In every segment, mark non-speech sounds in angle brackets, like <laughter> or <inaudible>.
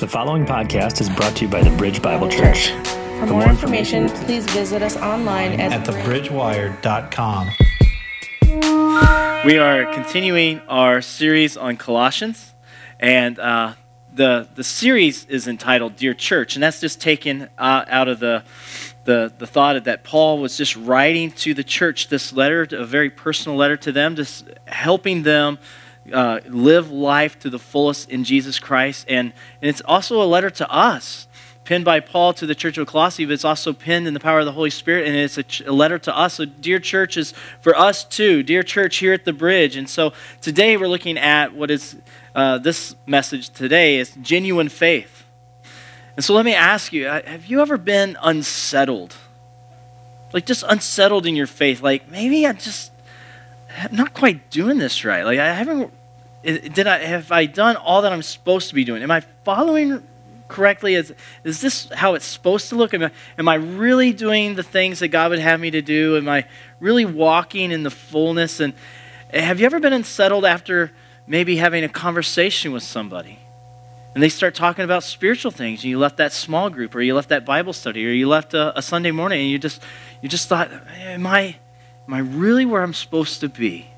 The following podcast is brought to you by the Bridge Bible Church. For more information, please visit us online at, at thebridgewire.com. We are continuing our series on Colossians, and uh, the the series is entitled "Dear Church," and that's just taken uh, out of the, the the thought that Paul was just writing to the church this letter, a very personal letter to them, just helping them uh, live life to the fullest in Jesus Christ. And, and it's also a letter to us, penned by Paul to the church of Colossae, but it's also penned in the power of the Holy Spirit, and it's a, ch- a letter to us. So, dear church is for us too, dear church here at the bridge. And so today we're looking at what is uh, this message today is genuine faith. And so let me ask you uh, have you ever been unsettled? Like just unsettled in your faith? Like maybe I just I'm not quite doing this right. Like I haven't did I have I done all that I'm supposed to be doing? Am I following correctly? Is, is this how it's supposed to look? Am I, am I really doing the things that God would have me to do? Am I really walking in the fullness? And have you ever been unsettled after maybe having a conversation with somebody? And they start talking about spiritual things, and you left that small group, or you left that Bible study, or you left a, a Sunday morning, and you just you just thought, am I am I really where I'm supposed to be?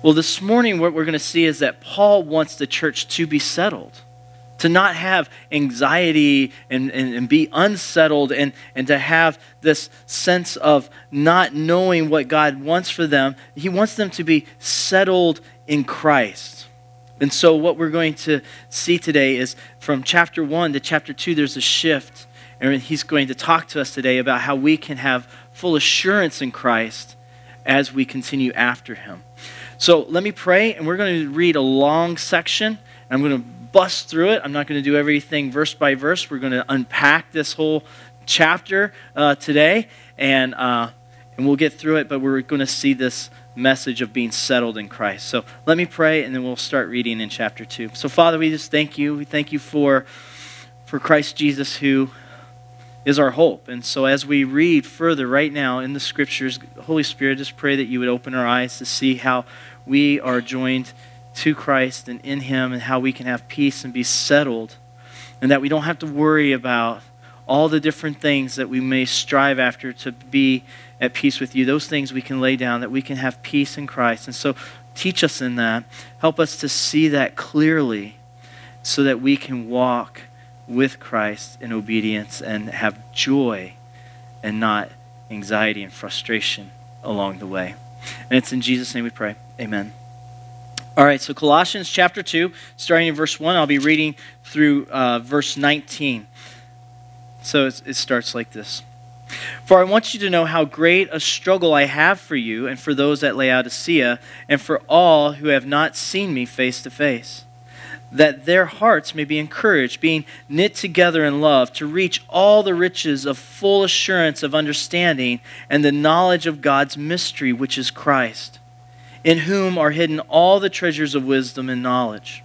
Well, this morning, what we're going to see is that Paul wants the church to be settled, to not have anxiety and, and, and, be unsettled, and, and to have this sense of not knowing what God wants for them. He wants them to be settled in Christ. And so, what we're going to see today is from chapter 1 to chapter 2, there's a shift. And he's going to talk to us today about how we can have full assurance in Christ as we continue after him. So let me pray, and we're going to read a long section. I'm going to bust through it. I'm not going to do everything verse by verse. We're going to unpack this whole chapter uh, today, and, uh, and we'll get through it, but we're going to see this message of being settled in Christ. So let me pray, and then we'll start reading in chapter 2. So, Father, we just thank you. We thank you for, for Christ Jesus, who is our hope. And so, as we read further right now in the scriptures, Holy Spirit, just pray that you would open our eyes to see how we are joined to Christ and in Him and how we can have peace and be settled, and that we don't have to worry about all the different things that we may strive after to be at peace with you. Those things we can lay down, that we can have peace in Christ. And so, teach us in that. Help us to see that clearly so that we can walk with Christ in obedience and have joy and not anxiety and frustration along the way. And it's in Jesus' name we pray. Amen. All right, so Colossians chapter 2, starting in verse 1, I'll be reading through uh, verse 19. So it starts like this For I want you to know how great a struggle I have for you and for those at Laodicea, and for all who have not seen me face to face that their hearts may be encouraged, being knit together in love, to reach all the riches of full assurance of understanding and the knowledge of God's mystery, which is Christ, in whom are hidden all the treasures of wisdom and knowledge.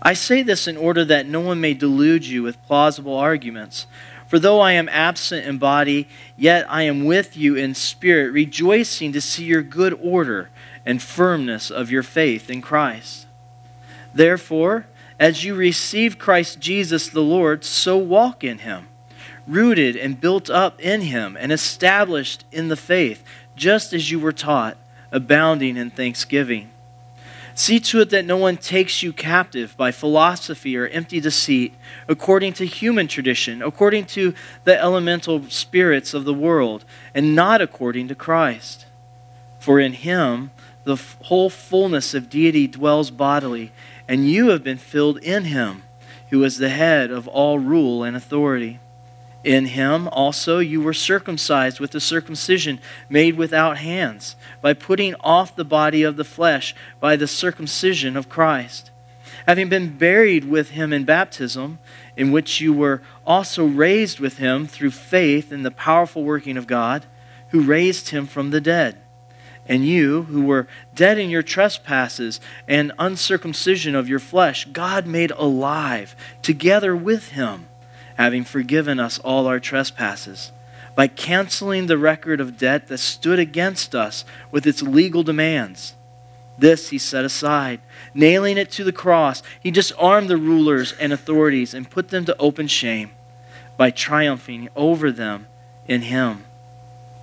I say this in order that no one may delude you with plausible arguments. For though I am absent in body, yet I am with you in spirit, rejoicing to see your good order and firmness of your faith in Christ. Therefore, as you receive Christ Jesus the Lord, so walk in him, rooted and built up in him, and established in the faith, just as you were taught, abounding in thanksgiving. See to it that no one takes you captive by philosophy or empty deceit, according to human tradition, according to the elemental spirits of the world, and not according to Christ. For in him the whole fullness of deity dwells bodily and you have been filled in him, who is the head of all rule and authority. In him also you were circumcised with the circumcision made without hands, by putting off the body of the flesh by the circumcision of Christ. Having been buried with him in baptism, in which you were also raised with him through faith in the powerful working of God, who raised him from the dead and you, who were dead in your trespasses and uncircumcision of your flesh, God made alive together with him, having forgiven us all our trespasses, by canceling the record of debt that stood against us with its legal demands. This he set aside, nailing it to the cross. He disarmed the rulers and authorities and put them to open shame by triumphing over them in him.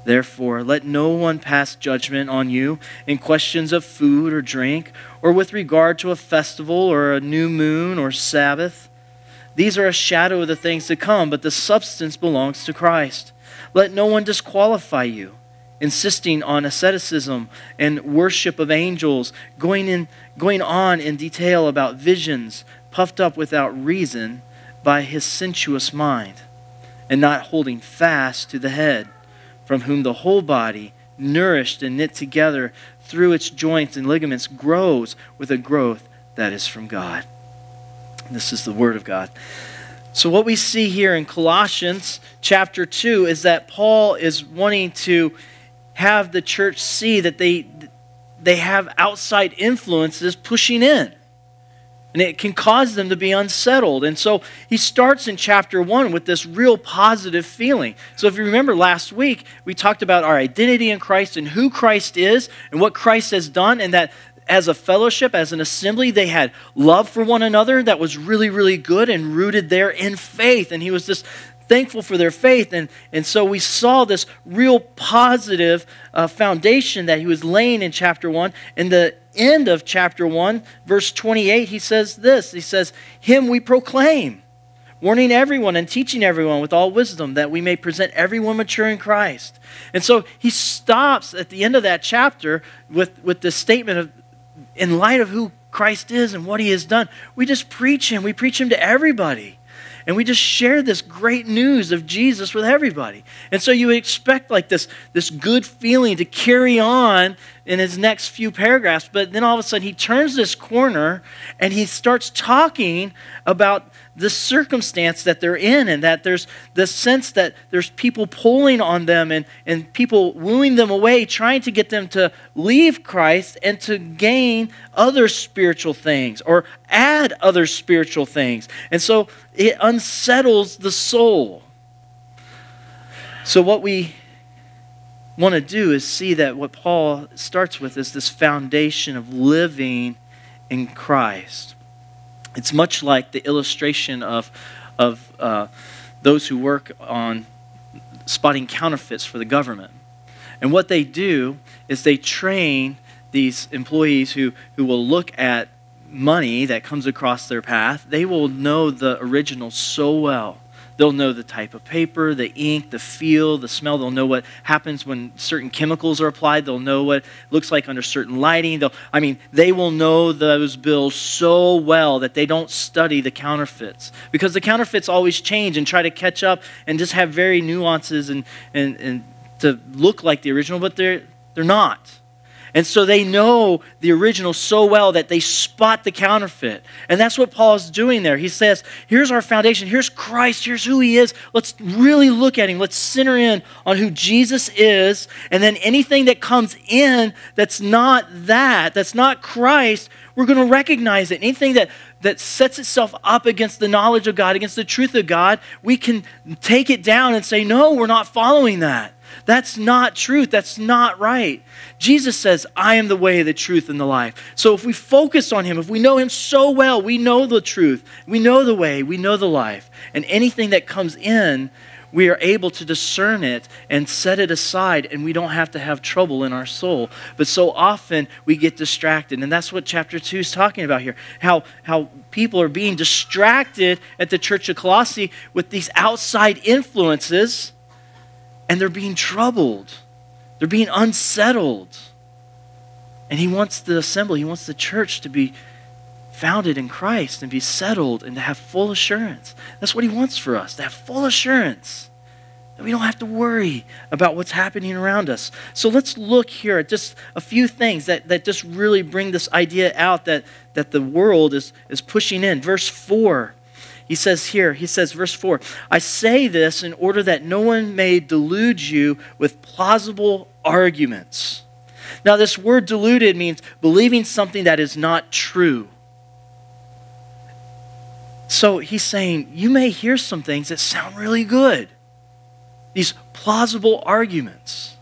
Therefore, let no one pass judgment on you in questions of food or drink, or with regard to a festival or a new moon or Sabbath. These are a shadow of the things to come, but the substance belongs to Christ. Let no one disqualify you insisting on asceticism and worship of angels, going, in, going on in detail about visions, puffed up without reason by his sensuous mind, and not holding fast to the head, from whom the whole body, nourished and knit together through its joints and ligaments, grows with a growth that is from God. This is the Word of God. So, what we see here in Colossians chapter 2 is that Paul is wanting to have the church see that they, they have outside influences pushing in. And it can cause them to be unsettled. And so he starts in chapter one with this real positive feeling. So if you remember last week, we talked about our identity in Christ and who Christ is and what Christ has done, and that as a fellowship, as an assembly, they had love for one another that was really, really good and rooted there in faith. And he was just thankful for their faith. And, and so we saw this real positive uh, foundation that he was laying in chapter 1. In the end of chapter 1, verse 28, he says this He says, Him we proclaim, warning everyone and teaching everyone with all wisdom that we may present everyone mature in Christ. And so he stops at the end of that chapter with, with this statement of, in light of who Christ is and what he has done, we just preach him. We preach him to everybody. And we just share this great news of Jesus with everybody. And so you would expect like this, this good feeling to carry on in his next few paragraphs. But then all of a sudden he turns this corner and he starts talking about the circumstance that they're in and that there's the sense that there's people pulling on them and, and people wooing them away, trying to get them to leave Christ and to gain other spiritual things or add other spiritual things. And so it unsettles the soul. So, what we want to do is see that what Paul starts with is this foundation of living in Christ. It's much like the illustration of, of uh, those who work on spotting counterfeits for the government. And what they do is they train these employees who, who will look at money that comes across their path. They will know the original so well They'll know the type of paper, the ink, the feel, the smell. They'll know what happens when certain chemicals are applied. They'll know what looks like under certain lighting. They'll, I mean, they will know those bills so well that they don't study the counterfeits. Because the counterfeits always change and try to catch up and just have very nuances and, and, and to look like the original, but they're, they're not. And so they know the original so well that they spot the counterfeit. And that's what Paul is doing there. He says, here's our foundation. Here's Christ. Here's who he is. Let's really look at him. Let's center in on who Jesus is. And then anything that comes in that's not that, that's not Christ, we're going to recognize it. Anything that, that sets itself up against the knowledge of God, against the truth of God, we can take it down and say, no, we're not following that. That's not truth. That's not right. Jesus says, I am the way, the truth, and the life. So if we focus on Him, if we know Him so well, we know the truth, we know the way, we know the life. And anything that comes in, we are able to discern it and set it aside, and we don't have to have trouble in our soul. But so often we get distracted, and that's what chapter 2 is talking about here. How, how people are being distracted at the church of Colossae with these outside influences and they're being troubled. They're being unsettled. And he wants the assembly, he wants the church to be founded in Christ and be settled and to have full assurance. That's what he wants for us, to have full assurance. That we don't have to worry about what's happening around us. So let's look here at just a few things that, that just really bring this idea out that, that the world is, is pushing in. Verse 4 he says here, he says, verse 4 I say this in order that no one may delude you with plausible arguments. Now, this word deluded means believing something that is not true. So he's saying, you may hear some things that sound really good, these plausible arguments,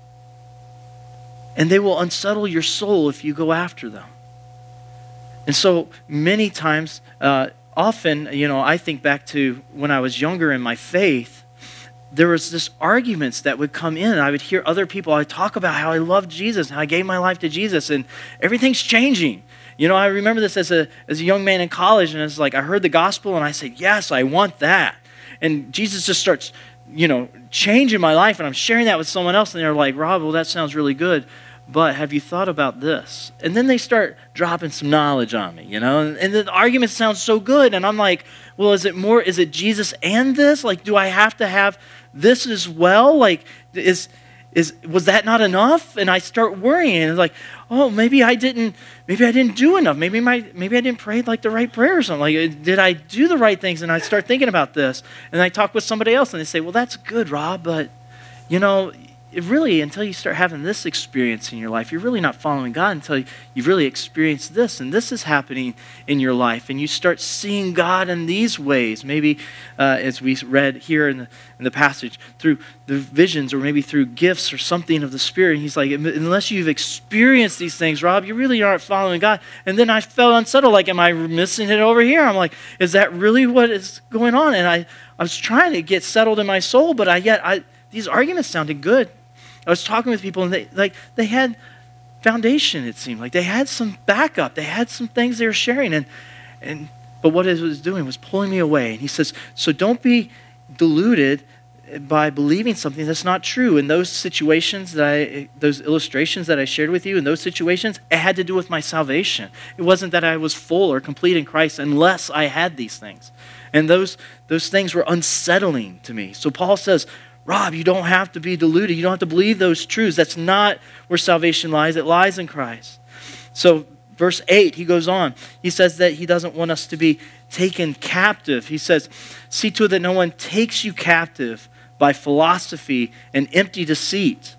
and they will unsettle your soul if you go after them. And so many times, uh, often, you know, I think back to when I was younger in my faith, there was this arguments that would come in. I would hear other people, I talk about how I loved Jesus and I gave my life to Jesus and everything's changing. You know, I remember this as a, as a young man in college and it's like I heard the gospel and I said, yes, I want that. And Jesus just starts, you know, changing my life and I'm sharing that with someone else and they're like, Rob, well, that sounds really good but have you thought about this? And then they start dropping some knowledge on me, you know? And, the argument sounds so good. And I'm like, well, is it more, is it Jesus and this? Like, do I have to have this as well? Like, is, is, was that not enough? And I start worrying. It's like, oh, maybe I didn't, maybe I didn't do enough. Maybe my, maybe I didn't pray like the right prayer or something. Like, uh, did I do the right things? And I start thinking about this. And I talk with somebody else and they say, well, that's good, Rob, but, you know, really, until you start having this experience in your life, you're really not following God until you've really experienced this. And this is happening in your life. And you start seeing God in these ways. Maybe, uh, as we read here in the, in the passage, through the visions or maybe through gifts or something of the Spirit. And he's like, unless you've experienced these things, Rob, you really aren't following God. And then I felt unsettled. Like, am I missing it over here? I'm like, is that really what is going on? And I, I was trying to get settled in my soul, but I yet I, these arguments sounded good. I was talking with people, and they like they had foundation. It seemed like they had some backup. They had some things they were sharing, and and but what it was doing was pulling me away. And he says, so don't be deluded by believing something that's not true. In those situations that I, those illustrations that I shared with you, in those situations, it had to do with my salvation. It wasn't that I was full or complete in Christ unless I had these things. And those, those things were unsettling to me. So Paul says, Rob, you don't have to be deluded. You don't have to believe those truths. That's not where salvation lies. It lies in Christ. So, verse 8, he goes on. He says that he doesn't want us to be taken captive. He says, See to it that no one takes you captive by philosophy and empty deceit.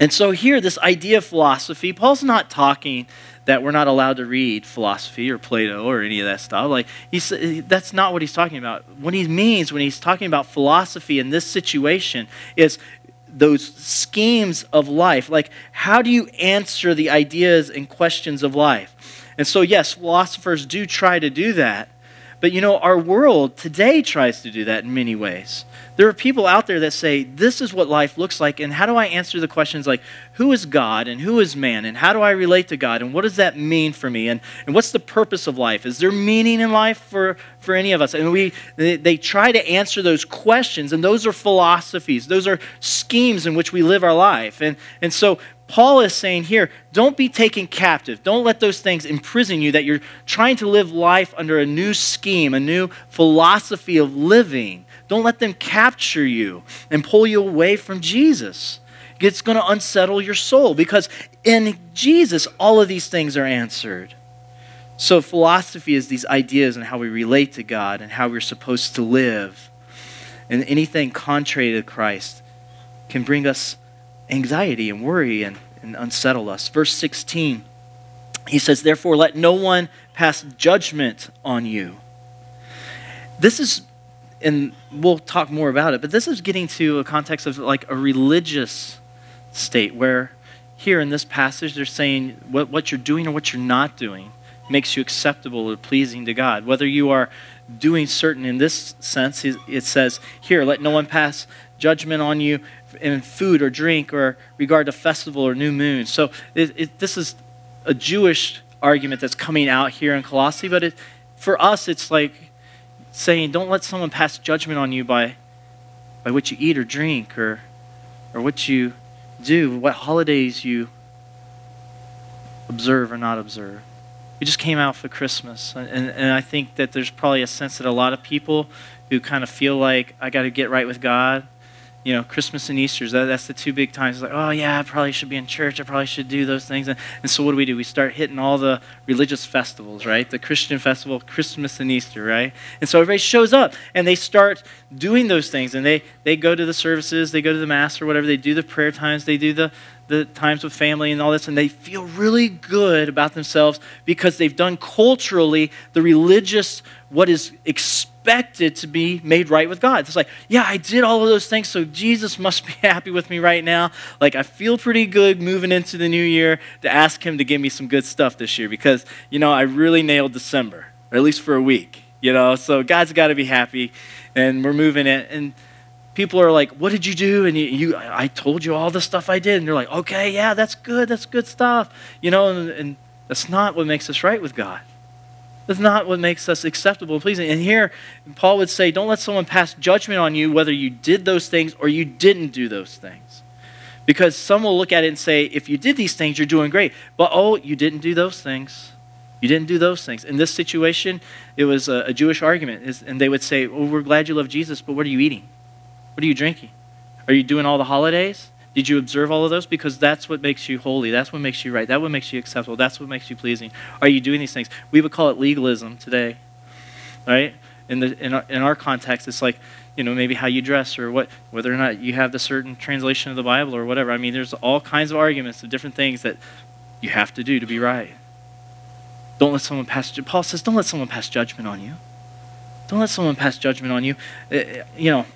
And so, here, this idea of philosophy, Paul's not talking that we're not allowed to read philosophy or Plato or any of that stuff. Like he's, that's not what he's talking about. What he means when he's talking about philosophy in this situation is those schemes of life. Like how do you answer the ideas and questions of life? And so yes, philosophers do try to do that. But you know, our world today tries to do that in many ways. There are people out there that say, This is what life looks like, and how do I answer the questions like, Who is God and who is man, and how do I relate to God, and what does that mean for me, and, and what's the purpose of life? Is there meaning in life for, for any of us? And we, they, they try to answer those questions, and those are philosophies, those are schemes in which we live our life. And, and so Paul is saying here, don't be taken captive. Don't let those things imprison you that you're trying to live life under a new scheme, a new philosophy of living. Don't let them capture you and pull you away from Jesus. It's going to unsettle your soul because in Jesus, all of these things are answered. So, philosophy is these ideas and how we relate to God and how we're supposed to live. And anything contrary to Christ can bring us anxiety and worry and, and unsettle us. Verse 16, he says, Therefore, let no one pass judgment on you. This is and we'll talk more about it, but this is getting to a context of like a religious state where here in this passage they're saying what, what you're doing or what you're not doing makes you acceptable or pleasing to God. Whether you are doing certain in this sense, it says here, let no one pass judgment on you in food or drink or regard to festival or new moon. So it, it, this is a Jewish argument that's coming out here in Colossae, but it, for us it's like saying, don't let someone pass judgment on you by, by what you eat or drink or, or what you do, what holidays you observe or not observe. We just came out for Christmas, and, and I think that there's probably a sense that a lot of people who kind of feel like I got to get right with God you know, Christmas and Easter's, that, that's the two big times. It's like, oh, yeah, I probably should be in church. I probably should do those things. And, and so what do we do? We start hitting all the religious festivals, right? The Christian festival, Christmas and Easter, right? And so everybody shows up and they start doing those things. And they, they go to the services, they go to the Mass or whatever. They do the prayer times, they do the, the times with family and all this, and they feel really good about themselves because they've done culturally the religious, what is expected to be made right with God. It's like, yeah, I did all of those things, so Jesus must be <laughs> happy with me right now. Like, I feel pretty good moving into the new year to ask Him to give me some good stuff this year because, you know, I really nailed December, or at least for a week, you know, so God's got to be happy, and we're moving it. And people are like, "What did you do?" And you, you, I told you all the stuff I did, and they're like, "Okay, yeah, that's good. That's good stuff." You know, and, and that's not what makes us right with God. That's not what makes us acceptable and pleasing. And here, Paul would say, "Don't let someone pass judgment on you whether you did those things or you didn't do those things." Because some will look at it and say, if you did these things, you're doing great. But oh, you didn't do those things. You didn't do those things. In this situation, it was a, a Jewish argument. And they would say, well, we're glad you love Jesus, but what are you eating? What are you drinking? Are you doing all the holidays? Did you observe all of those? Because that's what makes you holy. That's what makes you right. That's what makes you acceptable. That's what makes you pleasing. Are you doing these things? We would call it legalism today, right? In, the, in, our, in our context, it's like, you know, maybe how you dress or what, whether or not you have the certain translation of the Bible or whatever. I mean, there's all kinds of arguments of different things that you have to do to be right. Don't let someone pass, Paul says, don't let someone pass judgment on you. Don't let someone pass judgment on you. Uh, you know,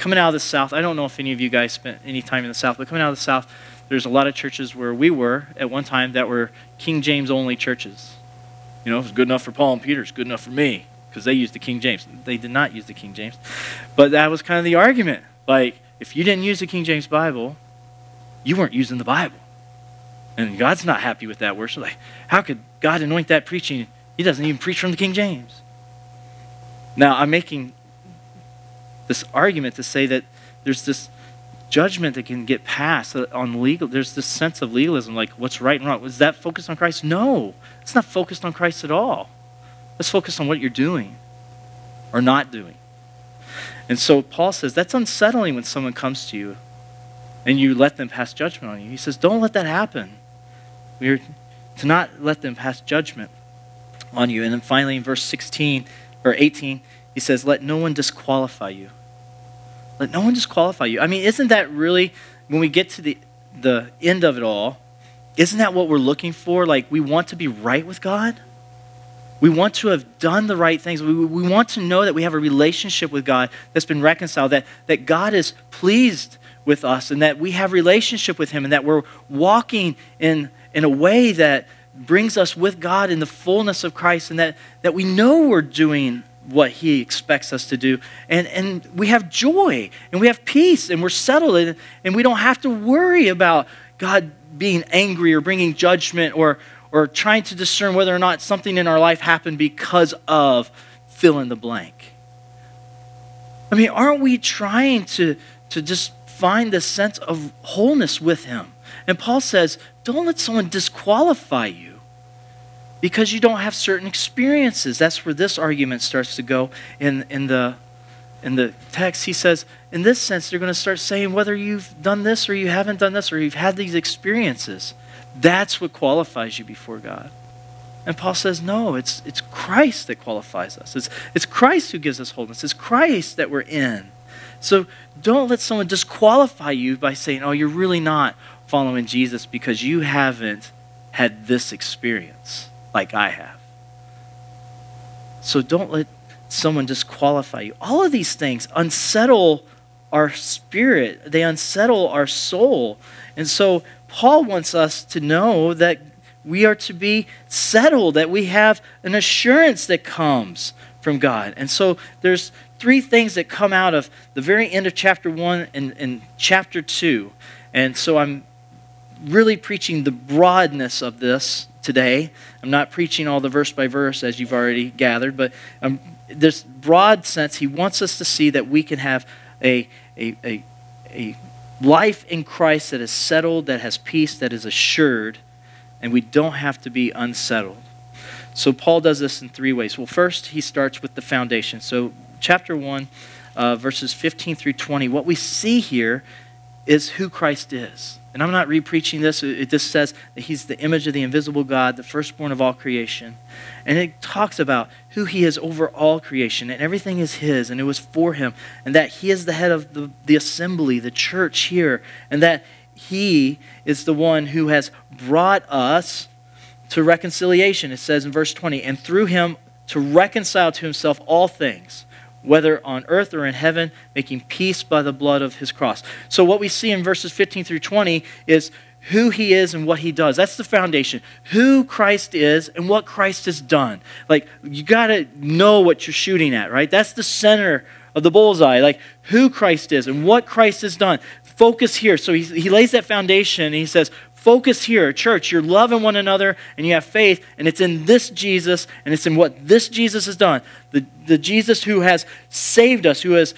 coming out of the South, I don't know if any of you guys spent any time in the South, but coming out of the South, there's a lot of churches where we were at one time that were King James only churches. You know, it was good enough for Paul and Peter, it's good enough for me, because they used the King James. They did not use the King James. But that was kind of the argument. Like, if you didn't use the King James Bible, you weren't using the Bible. And God's not happy with that. So, like, how could God anoint that preaching? He doesn't even preach from the King James. Now, I'm making this argument to say that there's this judgment that can get passed on legal. There's this sense of legalism, like what's right and wrong. Was that focused on Christ? No, it's not focused on Christ at all. It's focused on what you're doing or not doing. And so Paul says that's unsettling when someone comes to you and you let them pass judgment on you. He says, don't let that happen. We're to not let them pass judgment on you. And then finally in verse 16 or 18, he says, let no one disqualify you. Let no one disqualify you. I mean, isn't that really, when we get to the, the end of it all, isn't that what we're looking for? Like, we want to be right with God. We want to have done the right things. We, we want to know that we have a relationship with God that's been reconciled, that, that God is pleased with us, and that we have relationship with Him, and that we're walking in, in a way that brings us with God in the fullness of Christ, and that, that we know we're doing what he expects us to do. And, and we have joy and we have peace and we're settled and, and we don't have to worry about God being angry or bringing judgment or, or trying to discern whether or not something in our life happened because of fill in the blank. I mean, aren't we trying to, to just find this sense of wholeness with him? And Paul says, don't let someone disqualify you because you don't have certain experiences. That's where this argument starts to go in, in, the, in the text. He says, in this sense, they're going to start saying whether you've done this or you haven't done this or you've had these experiences. That's what qualifies you before God. And Paul says, no, it's, it's Christ that qualifies us. It's, it's Christ who gives us wholeness. It's Christ that we're in. So don't let someone disqualify you by saying, oh, you're really not following Jesus because you haven't had this experience like I have. So don't let someone disqualify you. All of these things unsettle our spirit, they unsettle our soul. And so Paul wants us to know that we are to be settled, that we have an assurance that comes from God. And so there's three things that come out of the very end of chapter 1 and, and chapter 2. And so I'm really preaching the broadness of this today. I'm not preaching all the verse by verse as you've already gathered, but um, this broad sense, he wants us to see that we can have a, a, a, a life in Christ that is settled, that has peace, that is assured, and we don't have to be unsettled. So Paul does this in three ways. Well, first, he starts with the foundation. So, chapter 1, uh, verses 15 through 20, what we see here is who Christ is. And I'm not repreaching this. It just says that he's the image of the invisible God, the firstborn of all creation. And it talks about who he is over all creation, and everything is his, and it was for him, and that he is the head of the, the assembly, the church here, and that he is the one who has brought us to reconciliation. It says in verse 20, and through him to reconcile to himself all things, whether on earth or in heaven, making peace by the blood of his cross. So, what we see in verses 15 through 20 is who he is and what he does. That's the foundation. Who Christ is and what Christ has done. Like, you got to know what you're shooting at, right? That's the center of the bullseye. Like, who Christ is and what Christ has done. Focus here. So, he, he lays that foundation and he says, Focus here, church. You're loving one another and you have faith, and it's in this Jesus and it's in what this Jesus has done. The, the Jesus who has saved us, who has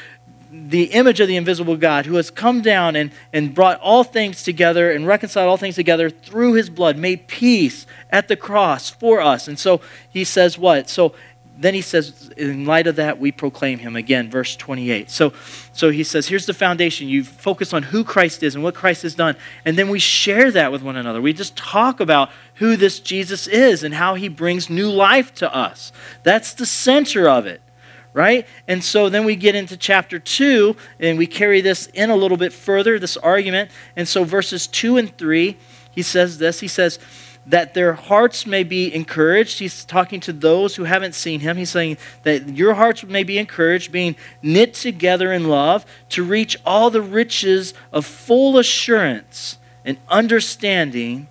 the image of the invisible God, who has come down and, and brought all things together and reconciled all things together through his blood, made peace at the cross for us. And so he says, What? So then he says, in light of that, we proclaim him again, verse 28. So, so he says, here's the foundation. You focus on who Christ is and what Christ has done, and then we share that with one another. We just talk about who this Jesus is and how he brings new life to us. That's the center of it right? And so then we get into chapter 2 and we carry this in a little bit further, this argument. And so verses 2 and 3, he says this. He says, that their hearts may be encouraged. He's talking to those who haven't seen him. He's saying that your hearts may be encouraged, being knit together in love, to reach all the riches of full assurance and understanding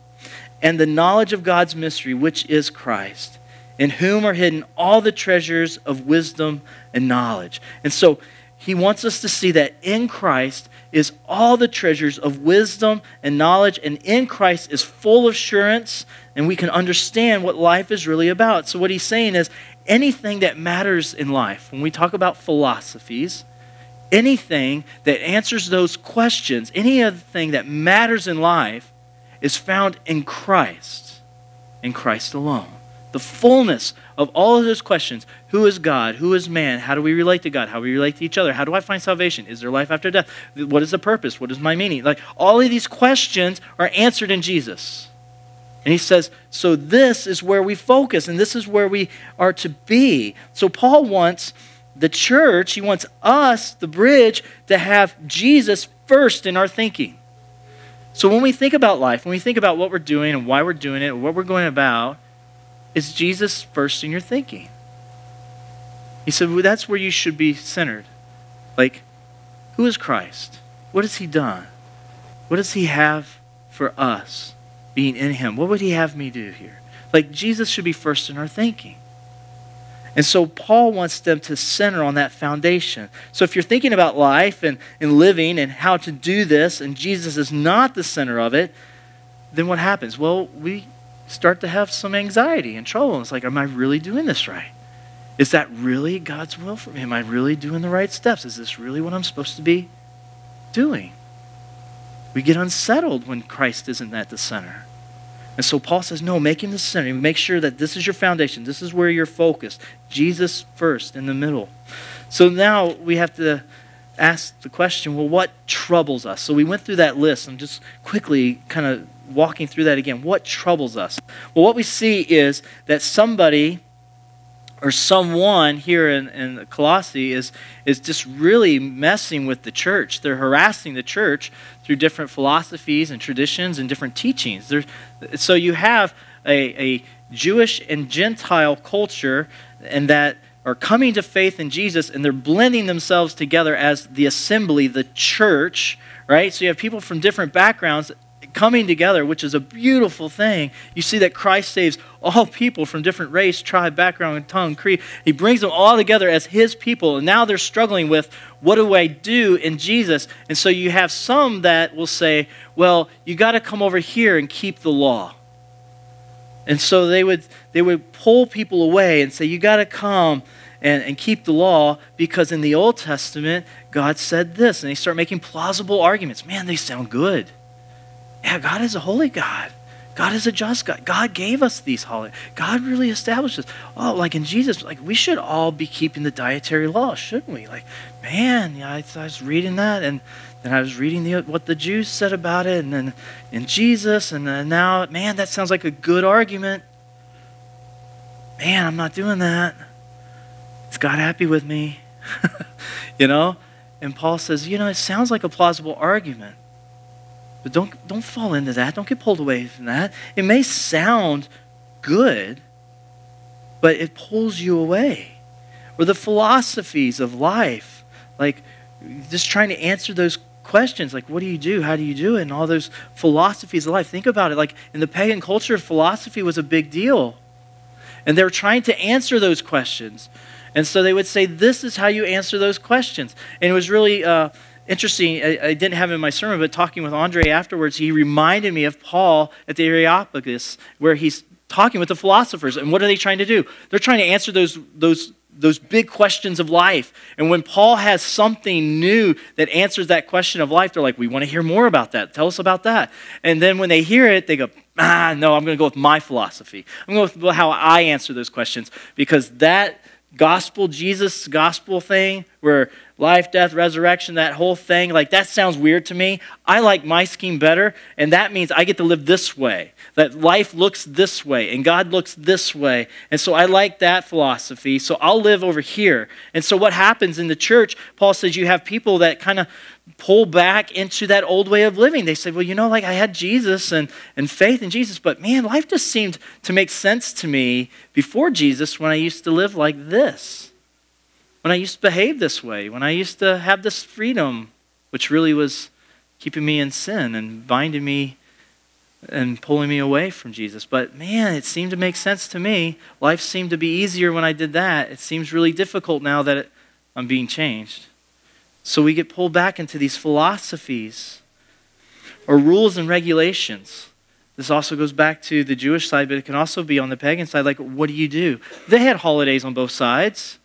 and the knowledge of God's mystery, which is Christ in whom are hidden all the treasures of wisdom and knowledge. And so he wants us to see that in Christ is all the treasures of wisdom and knowledge, and in Christ is full assurance, and we can understand what life is really about. So, what he's saying is anything that matters in life, when we talk about philosophies, anything that answers those questions, any other thing that matters in life, is found in Christ, in Christ alone the fullness of all of those questions who is God? Who is man? How do we relate to God? How do we relate to each other? How do I find salvation? Is there life after death? What is the purpose? What is my meaning? Like all of these questions are answered in Jesus. And he says, so this is where we focus and this is where we are to be. So Paul wants the church, he wants us, the bridge, to have Jesus first in our thinking. So when we think about life, when we think about what we're doing and why we're doing it, what we're going about, is Jesus first in your thinking? He said, well, that's where you should be centered. Like, who is Christ? What has he done? What does he have for us being in him? What would he have me do here? Like, Jesus should be first in our thinking. And so Paul wants them to center on that foundation. So if you're thinking about life and, and living and how to do this, and Jesus is not the center of it, then what happens? Well, we start to have some anxiety and trouble. And it's like, am I really doing this right? Is that really God's will for me? Am I really doing the right steps? Is this really what I'm supposed to be doing? We get unsettled when Christ isn't at the center. And so Paul says, no, make him the center. Make sure that this is your foundation. This is where you're focused. Jesus first in the middle. So now we have to ask the question well, what troubles us? So we went through that list. I'm just quickly kind of walking through that again. What troubles us? Well, what we see is that somebody or someone here in, in Colossae is, is just really messing with the church. They're harassing the church through different philosophies and traditions and different teachings. So you have a, a Jewish and Gentile culture, and that are coming to faith in Jesus, and they're blending themselves together as the assembly, the church, right? So you have people from different backgrounds coming together, which is a beautiful thing. You see that Christ saves all people from different race, tribe, background, tongue, creed. He brings them all together as his people. And now they're struggling with what do I do in Jesus? And so you have some that will say, well, you got to come over here and keep the law. And so they would, they would pull people away and say, you got to come and, and keep the law because in the Old Testament, God said this. And they start making plausible arguments. Man, they sound good. Yeah, God is a holy God. God is a just God. God gave us these holidays. God really established this. Oh, like in Jesus, like we should all be keeping the dietary law, shouldn't we? Like, man, yeah, I, I was reading that, and then I was reading the, what the Jews said about it, and then in Jesus, and then now, man, that sounds like a good argument. Man, I'm not doing that. Is God happy with me? <laughs> you know? And Paul says, you know, it sounds like a plausible argument. But don't, don't fall into that. Don't get pulled away from that. It may sound good, but it pulls you away. Or the philosophies of life, like just trying to answer those questions like what do you do? How do you do it? And all those philosophies of life. Think about it. Like in the pagan culture philosophy was a big deal. And they were trying to answer those questions. And so they would say this is how you answer those questions. And it was really uh, interesting I, I, didn't have in my sermon but talking with andre afterwards he reminded me of paul at the areopagus where he's talking with the philosophers and what are they trying to do they're trying to answer those those those big questions of life. And when Paul has something new that answers that question of life, they're like, we want to hear more about that. Tell us about that. And then when they hear it, they go, ah, no, I'm going to go with my philosophy. I'm going to go with how I answer those questions because that gospel, Jesus gospel thing, where life, death, resurrection, that whole thing, like that sounds weird to me. I like my scheme better, and that means I get to live this way that life looks this way and God looks this way. And so I like that philosophy. So I'll live over here. And so what happens in the church, Paul says you have people that kind of pull back into that old way of living. They say, well, you know, like I had Jesus and, and faith in Jesus, but man, life just seemed to make sense to me before Jesus when I used to live like this. When I used to behave this way, when I used to have this freedom, which really was keeping me in sin and binding me and pulling me away from Jesus. But man, it seemed to make sense to me. Life seemed to be easier when I did that. It seems really difficult now that it, I'm being changed. So we get pulled back into these philosophies or rules and regulations. This also goes back to the Jewish side, but it can also be on the pagan side. Like, what do you do? They had holidays on both sides.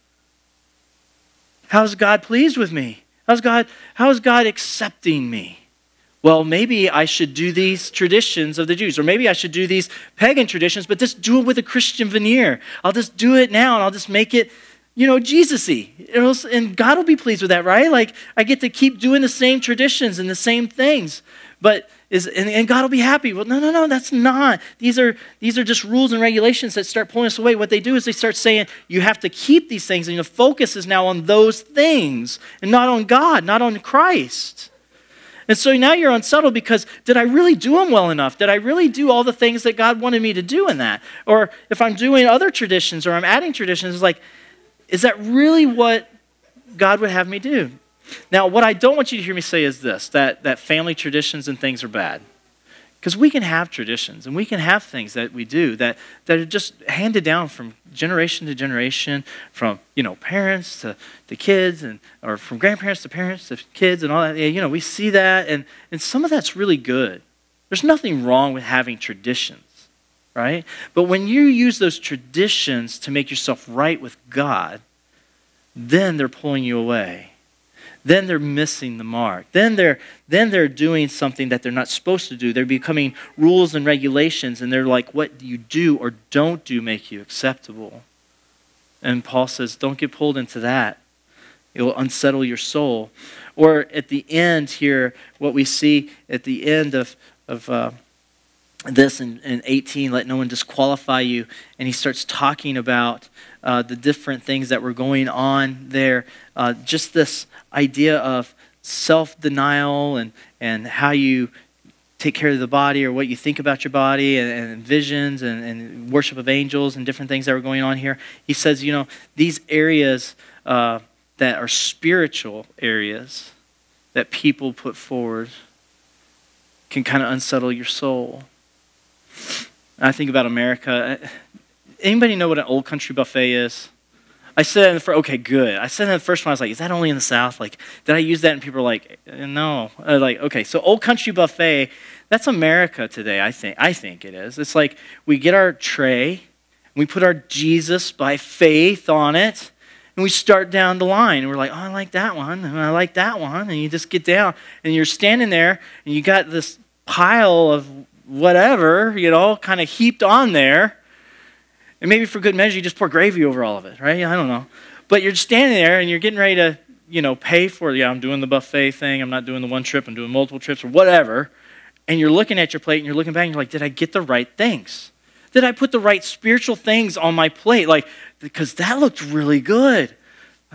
How's God pleased with me? How's God, how is God accepting me? well, maybe I should do these traditions of the Jews, or maybe I should do these pagan traditions, but just do it with a Christian veneer. I'll just do it now and I'll just make it, you know, Jesus y. And God will be pleased with that, right? Like, I get to keep doing the same traditions and the same things. But is and, and, God will be happy. Well, no, no, no, that's not. These are these are just rules and regulations that start pulling us away. What they do is they start saying you have to keep these things, and the focus is now on those things and not on God, not on Christ. And so now you're unsettled because did I really do them well enough? Did I really do all the things that God wanted me to do in that? Or if I'm doing other traditions or I'm adding traditions, it's like, is that really what God would have me do? Now, what I don't want you to hear me say is this that, that family traditions and things are bad. Because we can have traditions and we can have things that we do that, that are just handed down from generation to generation, from you know parents to, to kids, and or from grandparents to parents to kids, and all that. You know, we see that, and, and some of that's really good. There's nothing wrong with having traditions, right? But when you use those traditions to make yourself right with God, then they're pulling you away then they're missing the mark. Then they're, then they're doing something that they're not supposed to do. They're becoming rules and regulations, and they're like, what you do or don't do make you acceptable. And Paul says, don't get pulled into that. It will unsettle your soul. Or at the end here, what we see at the end of, of uh, this in, in 18, let no one disqualify you. And he starts talking about uh, the different things that were going on there. Uh, just this idea of self denial and, and how you take care of the body or what you think about your body and, and visions and, and, worship of angels and different things that were going on here. He says, you know, these areas uh, that are spiritual areas that people put forward can kind of unsettle your soul. I think about America. Anybody know what an old country buffet is? I said that in the first, okay, good. I said in the first one, I was like, is that only in the South? Like, did I use that? And people were like, uh, no. Uh, like, okay, so Old Country Buffet, that's America today, I think. I think it is. It's like we get our tray, we put our Jesus by faith on it, and we start down the line. And we're like, oh, I like that one, and I like that one. And you just get down, and you're standing there, and you got this pile of whatever, you know, kind of heaped on there and maybe for good measure, you just pour gravy over all of it, right? I don't know. But you're standing there and you're getting ready to, you know, pay for, yeah, I'm doing the buffet thing. I'm not doing the one trip. I'm doing multiple trips or whatever. And you're looking at your plate and you're looking back and you're like, did I get the right things? Did I put the right spiritual things on my plate? Like, because that looked really good.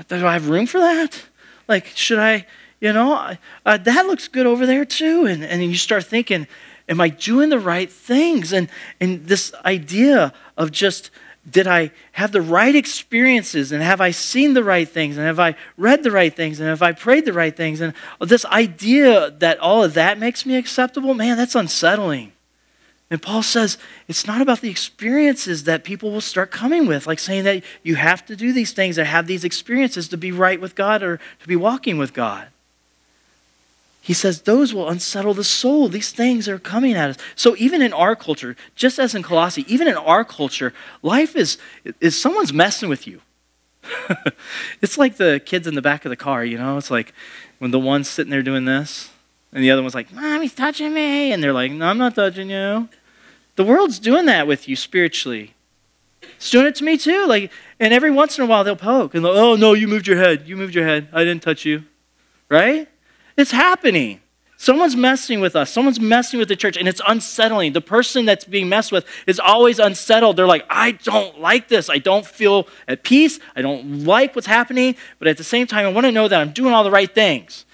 Do I have room for that? Like, should I, you know, uh, that looks good over there too. And, and you start thinking, am I doing the right things? And, and this idea of just, did I have the right experiences and have I seen the right things and have I read the right things and have I prayed the right things? And this idea that all of that makes me acceptable, man, that's unsettling. And Paul says it's not about the experiences that people will start coming with, like saying that you have to do these things or have these experiences to be right with God or to be walking with God. He says those will unsettle the soul. These things are coming at us. So even in our culture, just as in Colossae, even in our culture, life is is someone's messing with you. <laughs> it's like the kids in the back of the car, you know? It's like when the one's sitting there doing this, and the other one's like, Mom, he's touching me. And they're like, No, I'm not touching you. The world's doing that with you spiritually. It's doing it to me too. Like, and every once in a while they'll poke and they'll, oh no, you moved your head. You moved your head. I didn't touch you. Right? It's happening. Someone's messing with us. Someone's messing with the church, and it's unsettling. The person that's being messed with is always unsettled. They're like, I don't like this. I don't feel at peace. I don't like what's happening. But at the same time, I want to know that I'm doing all the right things.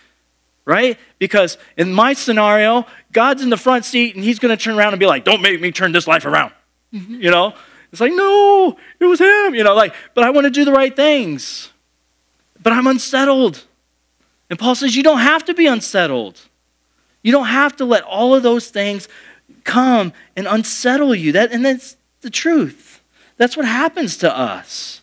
Right? Because in my scenario, God's in the front seat, and He's going to turn around and be like, Don't make me turn this life around. <laughs> You know? It's like, No, it was Him. You know, like, but I want to do the right things. But I'm unsettled. And Paul says, You don't have to be unsettled. You don't have to let all of those things come and unsettle you. That, and that's the truth. That's what happens to us.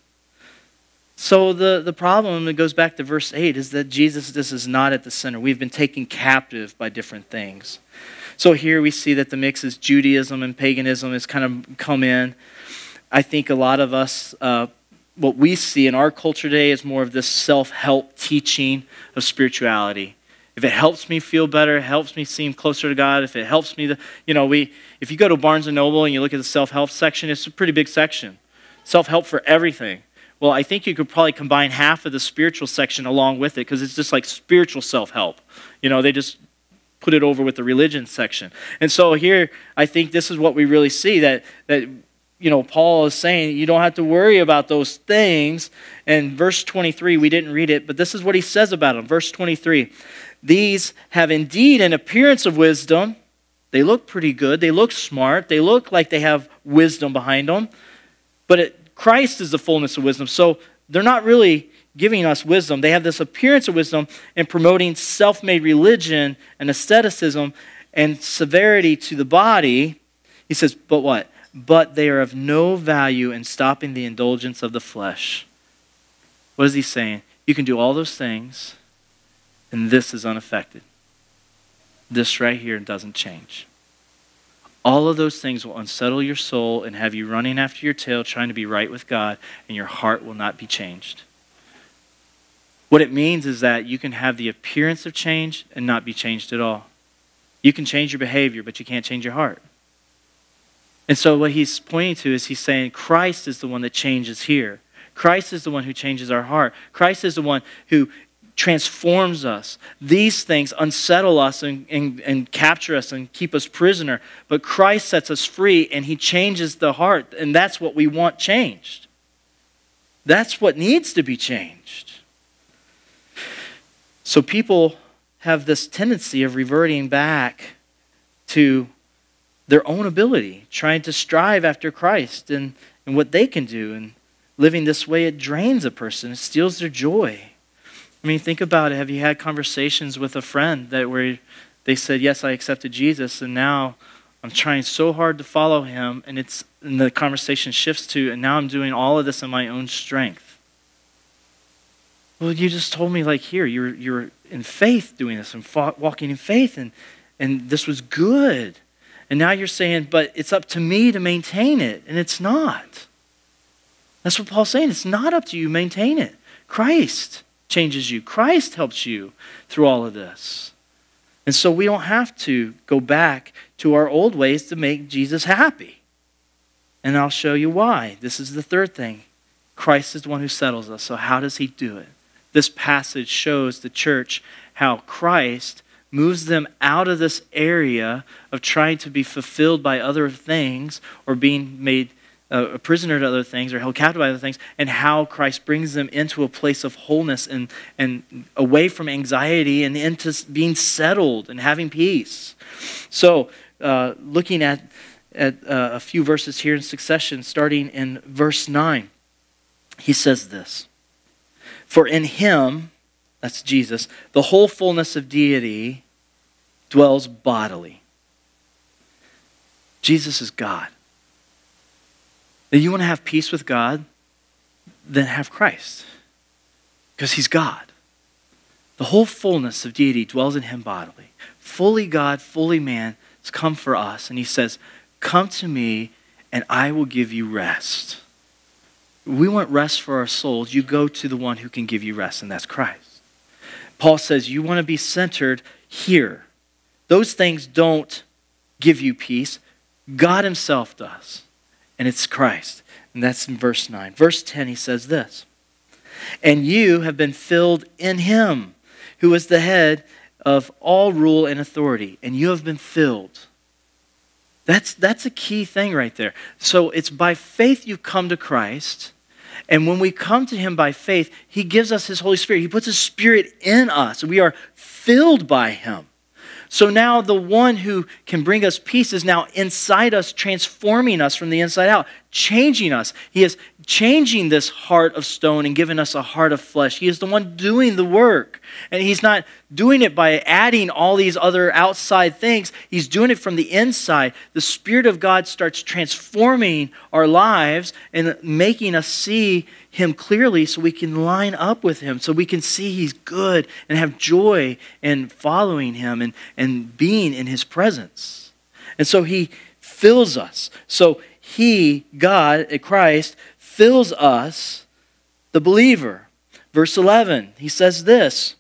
So the, the problem, that goes back to verse 8, is that Jesus, this is not at the center. We've been taken captive by different things. So here we see that the mix is Judaism and paganism has kind of come in. I think a lot of us uh, what we see in our culture today is more of this self help teaching of spirituality. If it helps me feel better, helps me seem closer to God, if it helps me to, you know, we, if you go to Barnes and Noble and you look at the self help section, it's a pretty big section. Self help for everything. Well, I think you could probably combine half of the spiritual section along with it because it's just like spiritual self help. You know, they just put it over with the religion section. And so here, I think this is what we really see that, that you know, Paul is saying you don't have to worry about those things. And verse 23, we didn't read it, but this is what he says about them. Verse 23 These have indeed an appearance of wisdom. They look pretty good. They look smart. They look like they have wisdom behind them. But it, Christ is the fullness of wisdom. So they're not really giving us wisdom. They have this appearance of wisdom and promoting self made religion and asceticism and severity to the body. He says, but what? But they are of no value in stopping the indulgence of the flesh. What is he saying? You can do all those things, and this is unaffected. This right here doesn't change. All of those things will unsettle your soul and have you running after your tail, trying to be right with God, and your heart will not be changed. What it means is that you can have the appearance of change and not be changed at all. You can change your behavior, but you can't change your heart. And so, what he's pointing to is he's saying Christ is the one that changes here. Christ is the one who changes our heart. Christ is the one who transforms us. These things unsettle us and, and, and, capture us and keep us prisoner. But Christ sets us free and he changes the heart. And that's what we want changed. That's what needs to be changed. So people have this tendency of reverting back to their own ability, trying to strive after Christ and, and what they can do. And living this way, it drains a person, it steals their joy. I mean, think about it. Have you had conversations with a friend that where they said, Yes, I accepted Jesus, and now I'm trying so hard to follow him, and it's and the conversation shifts to, and now I'm doing all of this in my own strength. Well, you just told me like here, you're you're in faith doing this and walking in faith, and and this was good. And now you're saying, but it's up to me to maintain it. And it's not. That's what Paul's saying. It's not up to you maintain it. Christ changes you, Christ helps you through all of this. And so we don't have to go back to our old ways to make Jesus happy. And I'll show you why. This is the third thing. Christ is the one who settles us. So, how does he do it? This passage shows the church how Christ moves them out of this area of trying to be fulfilled by other things or being made uh, a prisoner to other things or held captive by other things, and how Christ brings them into a place of wholeness and, and away from anxiety and into being settled and having peace. So, uh, looking at, at uh, a few verses here in succession, starting in verse 9, he says this For in him, that's Jesus, the whole fullness of deity dwells bodily. Jesus is God. That you want to have peace with God, then have Christ. Because he's God. The whole fullness of deity dwells in him bodily. Fully God, fully man has come for us. And he says, Come to me, and I will give you rest. We want rest for our souls. You go to the one who can give you rest, and that's Christ. Paul says, You want to be centered here. Those things don't give you peace, God Himself does and it's Christ. And that's in verse 9. Verse 10, he says this And you have been filled in him, who is the head of all rule and authority, and you have been filled. That's, that's a key thing right there. So it's by faith you come to Christ. And when we come to him by faith, he gives us his Holy Spirit. He puts his Spirit in us. We are filled by him. So now the one who can bring us peace is now inside us, transforming us from the inside out, changing us. He is changing this heart of stone and giving us a heart of flesh. He is the one doing the work. And He's not doing it by adding all these other outside things, He's doing it from the inside. The Spirit of God starts transforming our lives and making us see Him clearly so we can line up with Him, so we can see He's good and have joy in following Him and, and being in His presence. And so He fills us. So he, God, Christ, fills us, the believer. Verse 11, he says this.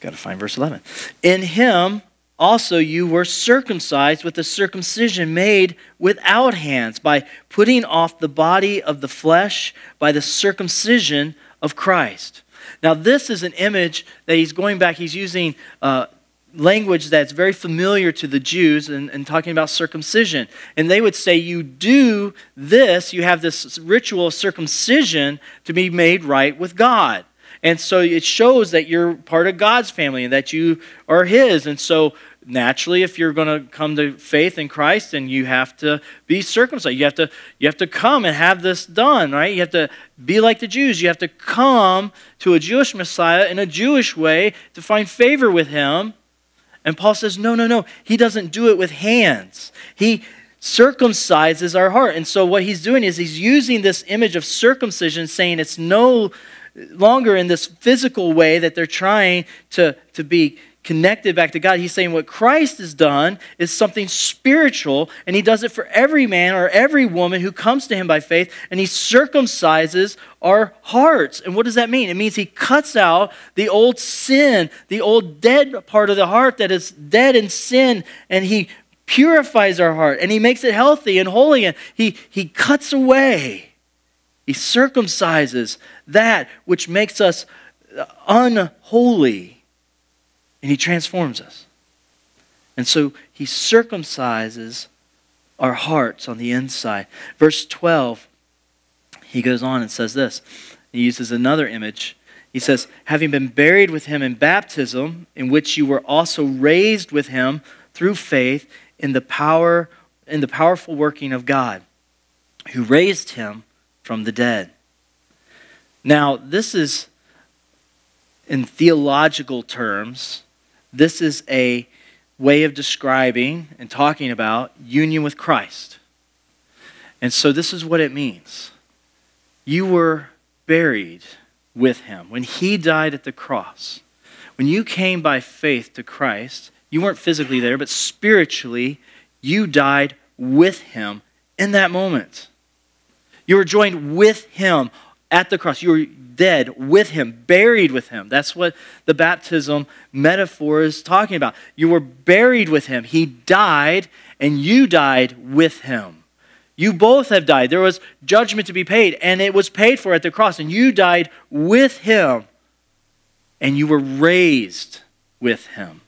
Got to find verse 11. In him also you were circumcised with a circumcision made without hands, by putting off the body of the flesh by the circumcision of Christ. Now, this is an image that he's going back, he's using uh, language that's very familiar to the Jews and, and, talking about circumcision. And they would say, You do this, you have this ritual of circumcision to be made right with God. And so it shows that you're part of God's family and that you are His. And so naturally, if you're going to come to faith in Christ, then you have to be circumcised. You have to, you have to come and have this done, right? You have to be like the Jews. You have to come to a Jewish Messiah in a Jewish way to find favor with Him and Paul says, no, no, no. He doesn't do it with hands. He circumcises our heart. And so what he's doing is he's using this image of circumcision, saying it's no longer in this physical way that they're trying to, to be connected back to God. He's saying what Christ has done is something spiritual, and he does it for every man or every woman who comes to him by faith, and he circumcises our hearts. And what does that mean? It means he cuts out the old sin, the old dead part of the heart that is dead in sin, and he purifies our heart, and he makes it healthy and holy, and he, he cuts away. He circumcises that which makes us unholy and he transforms us. And so he circumcises our hearts on the inside. Verse 12, he goes on and says this. He uses another image. He says, Having been buried with him in baptism, in which you were also raised with him through faith in the power in the powerful working of God, who raised him from the dead. Now, this is in theological terms this is a way of describing and talking about union with Christ. And so this is what it means. You were buried with him. When he died at the cross, when you came by faith to Christ, you weren't physically there, but spiritually, you died with him in that moment. You were joined with him at the cross. You were dead with him, buried with him. That's what the baptism metaphor is talking about. You were buried with him. He died, and you died with him. You both have died. There was judgment to be paid, and it was paid for at the cross, and you died with him, and you were raised with him.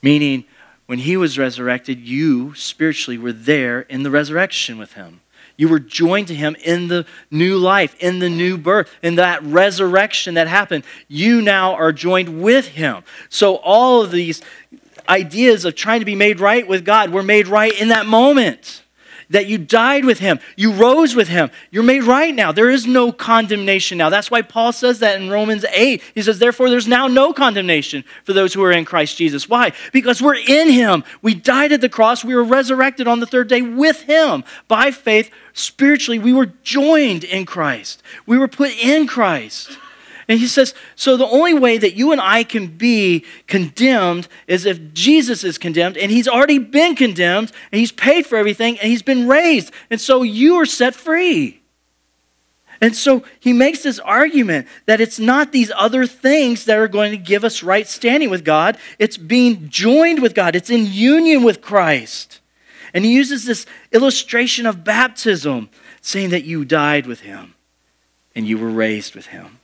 Meaning, when he was resurrected, you spiritually were there in the resurrection with him. You were joined to him in the new life, in the new birth, in that resurrection that happened. You now are joined with him. So all of these ideas of trying to be made right with God were made right in that moment that you died with him, you rose with him, you're made right now. There is no condemnation now. That's why Paul says that in Romans 8. He says, Therefore, there's now no condemnation for those who are in Christ Jesus. Why? Because we're in him. We died at the cross, we were resurrected on the third day with him. By faith, spiritually, we were joined in Christ, we were put in Christ. And he says, so the only way that you and I can be condemned is if Jesus is condemned, and he's already been condemned, and he's paid for everything, and he's been raised. And so you are set free. And so he makes this argument that it's not these other things that are going to give us right standing with God. It's being joined with God, it's in union with Christ. And he uses this illustration of baptism, saying that you died with him and you were raised with him.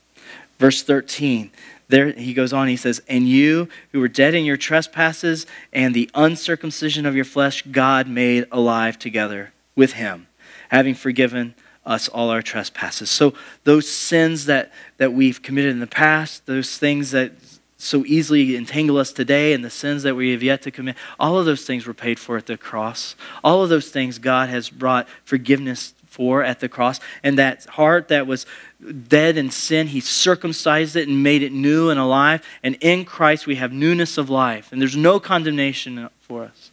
Verse 13, there he goes on, he says, And you who were dead in your trespasses and the uncircumcision of your flesh, God made alive together with him, having forgiven us all our trespasses. So those sins that, that we've committed in the past, those things that so easily entangle us today, and the sins that we have yet to commit, all of those things were paid for at the cross. All of those things God has brought forgiveness for at the cross. And that heart that was dead in sin, he circumcised it and made it new and alive. And in Christ, we have newness of life. And there's no condemnation for us.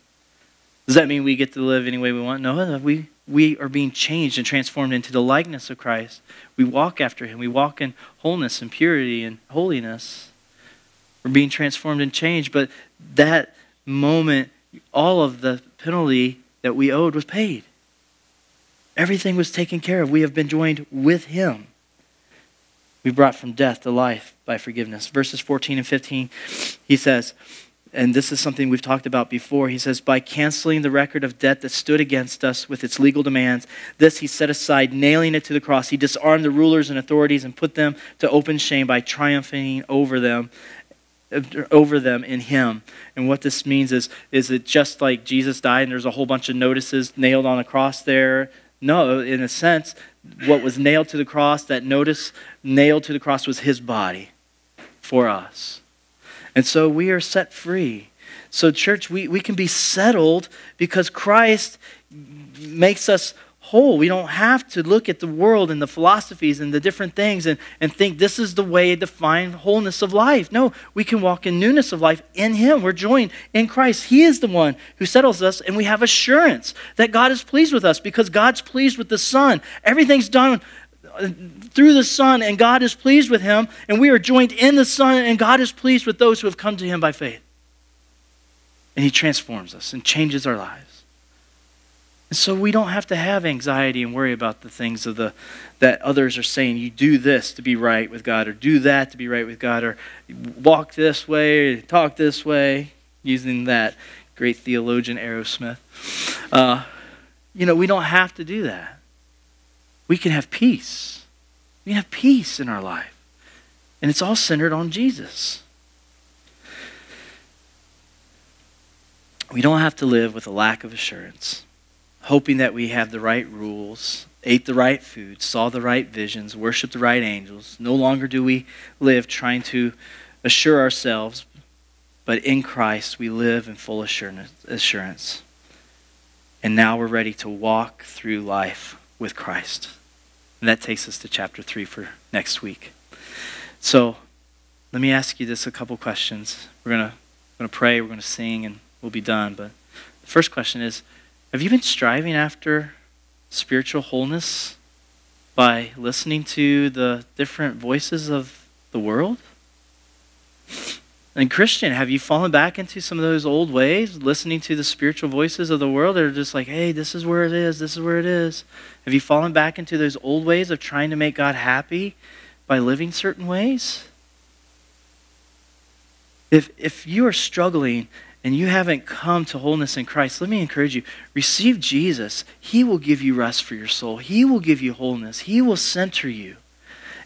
Does that mean we get to live any way we want? No, we, we are being changed and transformed into the likeness of Christ. We walk after him. We walk in wholeness and purity and holiness. We're being transformed and changed. But that moment, all of the penalty that we owed was paid. Everything was taken care of. We have been joined with him. We brought from death to life by forgiveness. Verses 14 and 15, he says, and this is something we've talked about before. He says, By canceling the record of debt that stood against us with its legal demands, this he set aside, nailing it to the cross. He disarmed the rulers and authorities and put them to open shame by triumphing over them over them in him and what this means is is it just like jesus died and there's a whole bunch of notices nailed on a cross there no, in a sense, what was nailed to the cross, that notice nailed to the cross was his body for us. And so we are set free. So, church, we, we can be settled because Christ makes us whole. We don't have to look at the world and the philosophies and the different things and, and think this is the way to find wholeness of life. No, we can walk in newness of life in Him. We're joined in Christ. He is the one who settles us, and we have assurance that God is pleased with us because God's pleased with the Son. Everything's done uh, through the Son, and God is pleased with Him, and we are joined in the Son, and God is pleased with those who have come to Him by faith. And He transforms us and changes our lives. So we don't have to have anxiety and worry about the things of the that others are saying you do this to be right with God or do that to be right with God or walk this way or talk this way using that great theologian Aerosmith. Uh, you know, we don't have to do that. We can have peace. We have peace in our life. And it's all centered on Jesus. We don't have to live with a lack of assurance hoping that we have the right rules, ate the right food, saw the right visions, worshiped the right angels. No longer do we live trying to assure ourselves, but in Christ we live in full assurance. And now we're ready to walk through life with Christ. And that takes us to chapter 3 for next week. So let me ask you this a couple questions. We're going to pray, we're going to sing, and we'll be done. But the first question is have you been striving after spiritual wholeness by listening to the different voices of the world? And Christian, have you fallen back into some of those old ways, listening to the spiritual voices of the world that are just like, hey, this is where it is, this is where it is? Have you fallen back into those old ways of trying to make God happy by living certain ways? If, if you are struggling and you haven't come to wholeness in Christ, let me encourage you receive Jesus. He will give you rest for your soul, He will give you wholeness, He will center you.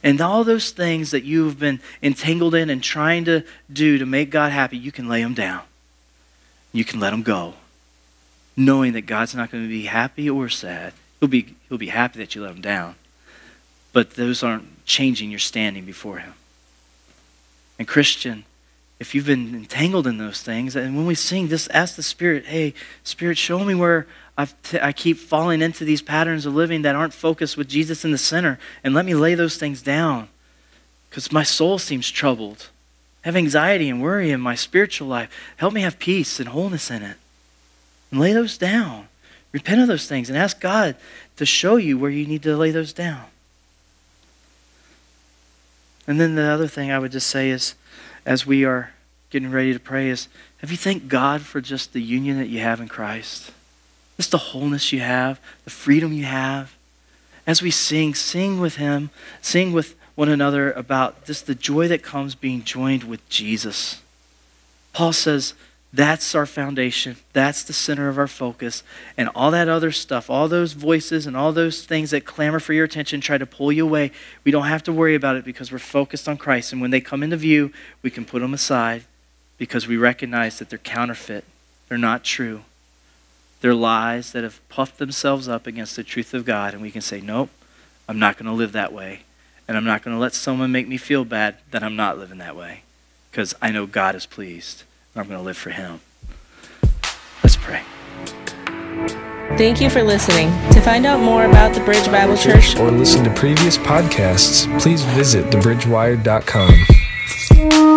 And all those things that you've been entangled in and trying to do to make God happy, you can lay them down. You can let them go, knowing that God's not going to be happy or sad. He'll be, he'll be happy that you let him down. But those aren't changing your standing before Him. And, Christian, if you've been entangled in those things, and when we sing, just ask the Spirit, hey, Spirit, show me where t- I keep falling into these patterns of living that aren't focused with Jesus in the center, and let me lay those things down because my soul seems troubled. I have anxiety and worry in my spiritual life. Help me have peace and wholeness in it. And lay those down. Repent of those things and ask God to show you where you need to lay those down. And then the other thing I would just say is, as we are getting ready to pray, is have you thanked God for just the union that you have in Christ? Just the wholeness you have, the freedom you have. As we sing, sing with Him, sing with one another about just the joy that comes being joined with Jesus. Paul says, that's our foundation. That's the center of our focus. And all that other stuff, all those voices and all those things that clamor for your attention, try to pull you away, we don't have to worry about it because we're focused on Christ. And when they come into view, we can put them aside because we recognize that they're counterfeit. They're not true. They're lies that have puffed themselves up against the truth of God. And we can say, nope, I'm not going to live that way. And I'm not going to let someone make me feel bad that I'm not living that way because I know God is pleased. And I'm going to live for Him. Let's pray. Thank you for listening. To find out more about the Bridge Bible Church or listen to previous podcasts, please visit thebridgewire.com.